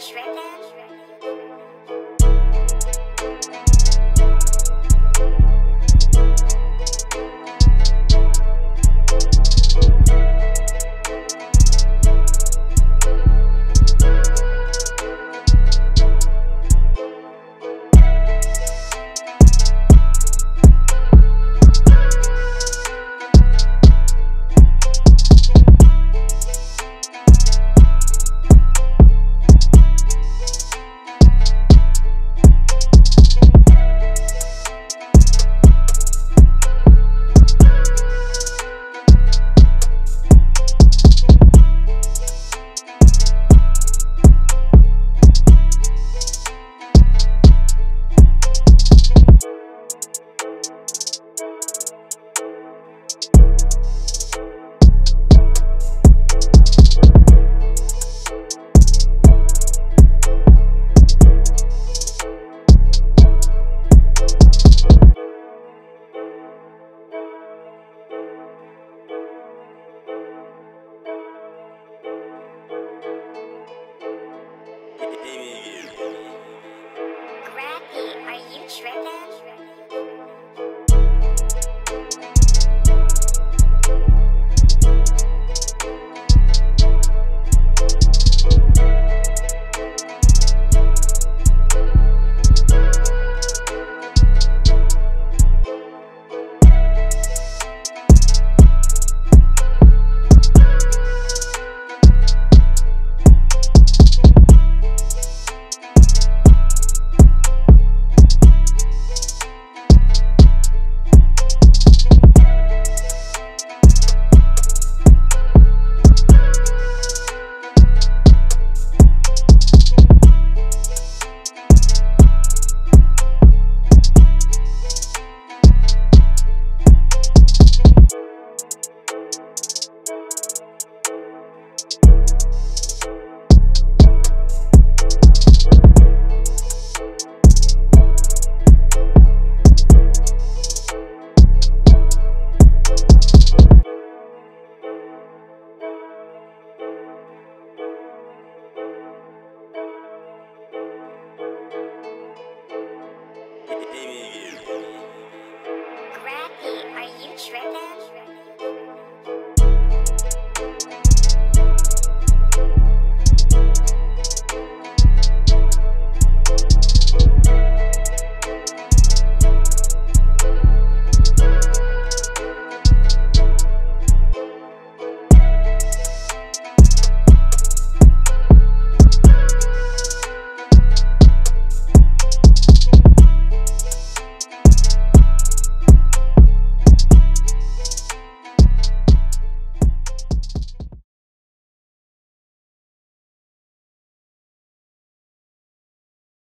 Stripping Shrimp